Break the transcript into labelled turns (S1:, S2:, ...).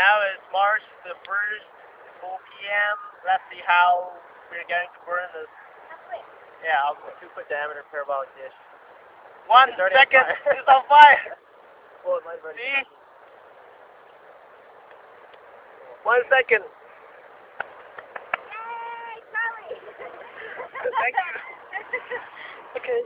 S1: now it's March the 1st, 4 p.m. Let's see how we're going to burn this. Yeah, I'll put two foot diameter parabolic dish. One
S2: It's already on
S1: second, it's on fire.
S2: Well, it
S1: See? One second.
S3: Yay, Charlie!
S1: Thank you.
S2: Okay.